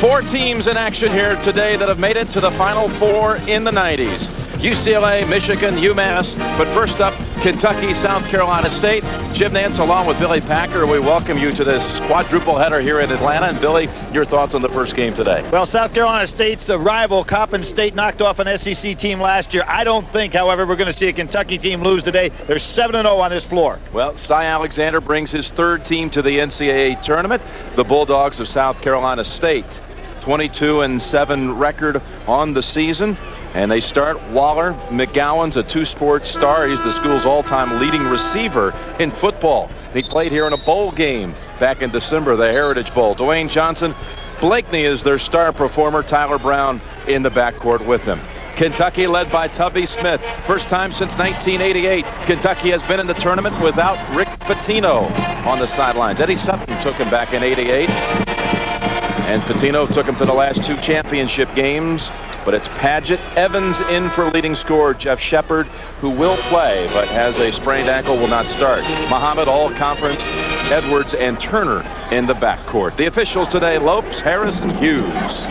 Four teams in action here today that have made it to the Final Four in the 90s. UCLA, Michigan, UMass. But first up, Kentucky, South Carolina State. Jim Nantz, along with Billy Packer. We welcome you to this quadruple header here in Atlanta. And Billy, your thoughts on the first game today? Well, South Carolina State's a rival. Coppin State knocked off an SEC team last year. I don't think, however, we're going to see a Kentucky team lose today. They're 7-0 on this floor. Well, Cy Alexander brings his third team to the NCAA tournament. The Bulldogs of South Carolina State. 22 and 7 record on the season. And they start Waller. McGowens a two-sport star. He's the school's all-time leading receiver in football. He played here in a bowl game back in December, the Heritage Bowl. Dwayne Johnson. Blakeney is their star performer. Tyler Brown in the backcourt with them. Kentucky led by Tubby Smith. First time since 1988. Kentucky has been in the tournament without Rick Pitino on the sidelines. Eddie Sutton took him back in 88. And Pitino took him to the last two championship games. But it's Padgett, Evans in for leading scorer, Jeff Sheppard, who will play but has a sprained ankle, will not start. Muhammad, all conference, Edwards and Turner in the backcourt. The officials today, Lopes, Harris, and Hughes.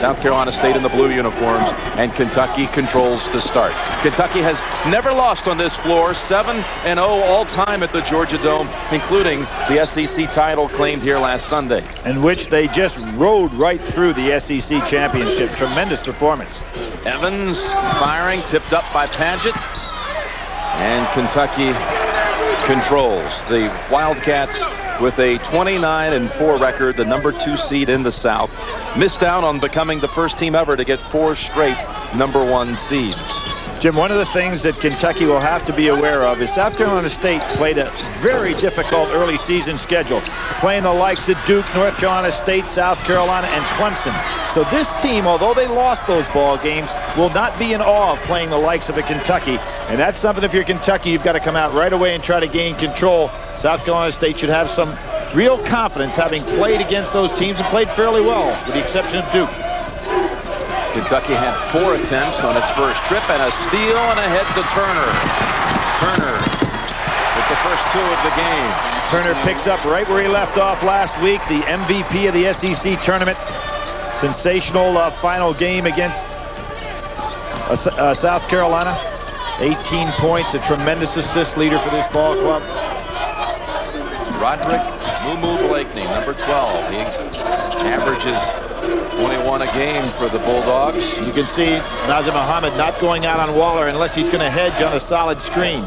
South Carolina State in the blue uniforms, and Kentucky controls to start. Kentucky has never lost on this floor, 7-0 all-time at the Georgia Dome, including the SEC title claimed here last Sunday. In which they just rode right through the SEC championship. Tremendous performance. Evans firing, tipped up by Padgett. And Kentucky controls. The Wildcats with a 29 and 4 record, the number two seed in the South, missed out on becoming the first team ever to get four straight number one seeds. Jim, one of the things that Kentucky will have to be aware of is South Carolina State played a very difficult early season schedule, playing the likes of Duke, North Carolina State, South Carolina, and Clemson. So this team, although they lost those ball games, will not be in awe of playing the likes of a Kentucky. And that's something if you're Kentucky, you've got to come out right away and try to gain control. South Carolina State should have some real confidence having played against those teams and played fairly well, with the exception of Duke. Kentucky had four attempts on its first trip and a steal and a head to Turner. Turner with the first two of the game. Turner picks up right where he left off last week, the MVP of the SEC tournament. Sensational uh, final game against uh, uh, South Carolina. 18 points, a tremendous assist leader for this ball club. Roderick Moo Blakeney, number 12. He averages 21 a game for the Bulldogs. You can see Nazr Muhammad not going out on Waller unless he's going to hedge on a solid screen.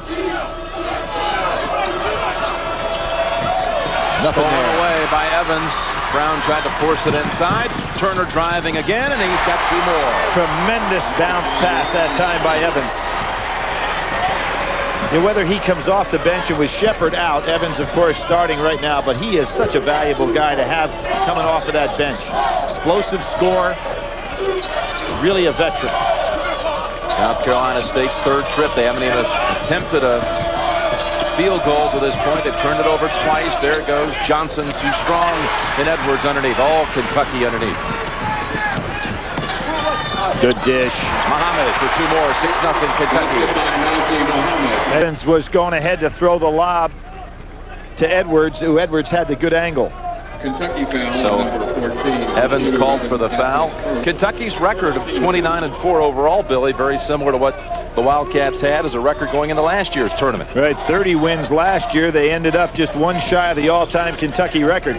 Nothing there. away by Evans. Brown tried to force it inside. Turner driving again, and he's got two more. Tremendous bounce pass that time by Evans. And whether he comes off the bench and with Sheppard out, Evans, of course, starting right now, but he is such a valuable guy to have coming off of that bench. Explosive score, really a veteran. South Carolina State's third trip. They haven't even attempted a field goal to this point. They've turned it over twice. There goes. Johnson too strong. And Edwards underneath. All Kentucky underneath. Good dish. Muhammad for two more. 6 nothing Kentucky. Evans was going ahead to throw the lob to Edwards, who Edwards had the good angle. Kentucky foul so Evans called for the foul. Kentucky's record of 29 and 4 overall, Billy, very similar to what the Wildcats had as a record going into last year's tournament. Right, 30 wins last year. They ended up just one shy of the all-time Kentucky record.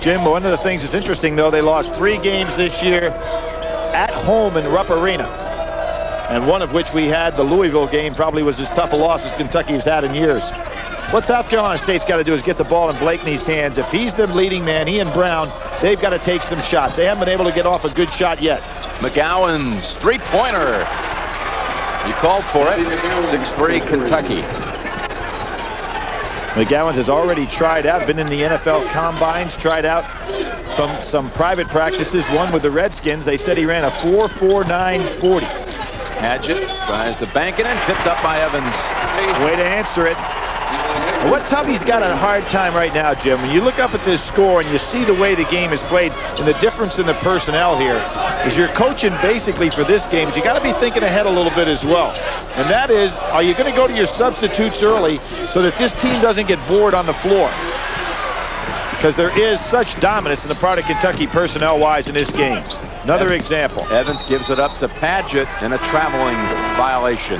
Jim, one of the things that's interesting, though, they lost three games this year at home in Rupp Arena. And one of which we had, the Louisville game, probably was as tough a loss as Kentucky has had in years. What South Carolina State's got to do is get the ball in Blakeney's hands. If he's the leading man, he and Brown, they've got to take some shots. They haven't been able to get off a good shot yet. McGowens three-pointer. You called for it. 6-3 Kentucky. McGowens has already tried out, been in the NFL combines, tried out from some private practices, one with the Redskins. They said he ran a 4.4940. Padgett tries to bank it and tipped up by Evans. Way to answer it. What Tubby's got a hard time right now, Jim, when you look up at this score and you see the way the game is played and the difference in the personnel here, is you're coaching basically for this game, but you got to be thinking ahead a little bit as well. And that is, are you going to go to your substitutes early so that this team doesn't get bored on the floor? Because there is such dominance in the part of Kentucky personnel-wise in this game. Another example. Evans gives it up to Padgett in a traveling violation.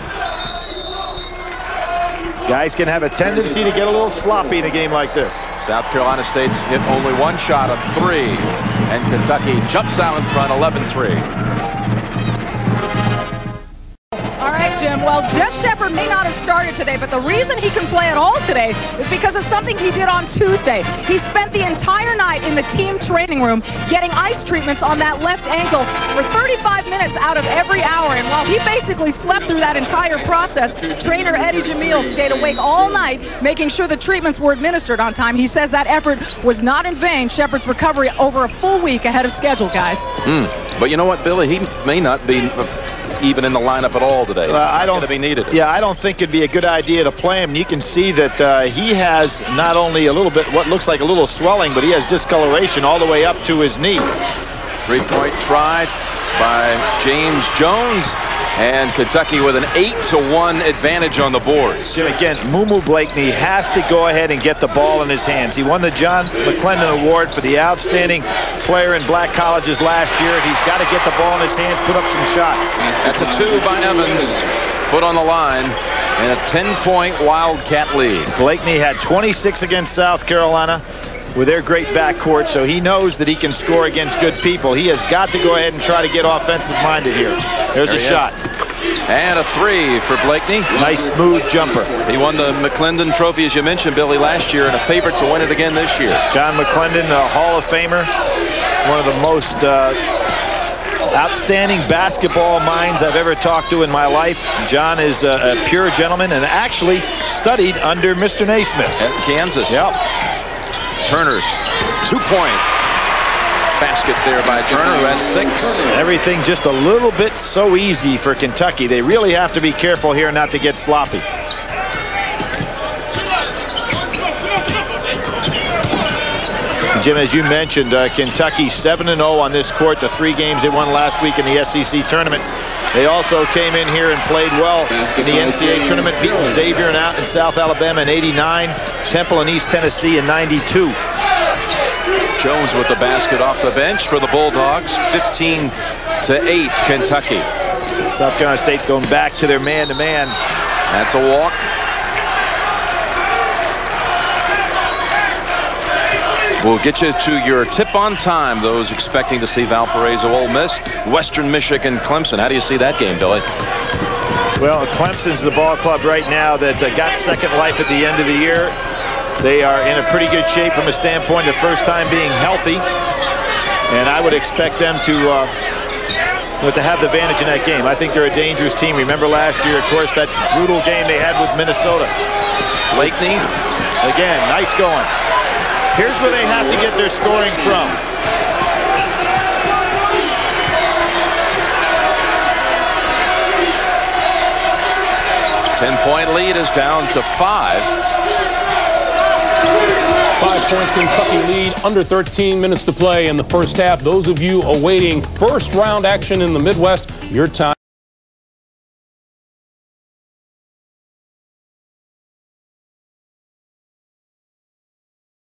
Guys can have a tendency to get a little sloppy in a game like this. South Carolina State's hit only one shot of three, and Kentucky jumps out in front 11-3. Sheppard may not have started today, but the reason he can play at all today is because of something he did on Tuesday. He spent the entire night in the team training room getting ice treatments on that left ankle for 35 minutes out of every hour. And while he basically slept through that entire process, trainer Eddie Jamiel stayed awake all night making sure the treatments were administered on time. He says that effort was not in vain. Sheppard's recovery over a full week ahead of schedule, guys. Mm. But you know what, Billy? He may not be even in the lineup at all today. Uh, I don't be needed. Yeah, I don't think it'd be a good idea to play him. You can see that uh, he has not only a little bit what looks like a little swelling, but he has discoloration all the way up to his knee. Three-point try by James Jones. And Kentucky with an 8 to 1 advantage on the boards. Jim, again, Mumu Blakeney has to go ahead and get the ball in his hands. He won the John McLendon Award for the outstanding player in black colleges last year. He's got to get the ball in his hands, put up some shots. That's a two by Evans. Put on the line and a 10-point Wildcat lead. Blakeney had 26 against South Carolina with their great backcourt, so he knows that he can score against good people. He has got to go ahead and try to get offensive-minded here. There's there a shot. Is. And a three for Blakeney. Nice smooth jumper. He won the McLendon Trophy, as you mentioned, Billy, last year, and a favorite to win it again this year. John McLendon, a Hall of Famer, one of the most uh, outstanding basketball minds I've ever talked to in my life. John is a, a pure gentleman and actually studied under Mr. Naismith. At Kansas. Yep. Turner, two-point basket there by Turner, who has six. Everything just a little bit so easy for Kentucky. They really have to be careful here not to get sloppy. Jim, as you mentioned, uh, Kentucky 7-0 on this court, the three games they won last week in the SEC tournament. They also came in here and played well in the NCAA tournament, beating Xavier and out in South Alabama in 89, Temple and East Tennessee in 92. Jones with the basket off the bench for the Bulldogs, 15 to 8 Kentucky. South Carolina State going back to their man-to-man. -man. That's a walk. We'll get you to your tip on time, those expecting to see Valparaiso Ole Miss, Western Michigan, Clemson. How do you see that game, Billy? Well, Clemson's the ball club right now that uh, got second life at the end of the year. They are in a pretty good shape from a standpoint of first time being healthy. And I would expect them to uh, to have the advantage in that game. I think they're a dangerous team. Remember last year, of course, that brutal game they had with Minnesota. Blakeney. Again, nice going. Here's where they have to get their scoring from. Ten-point lead is down to five. Five points Kentucky lead, under 13 minutes to play in the first half. Those of you awaiting first round action in the Midwest, your time.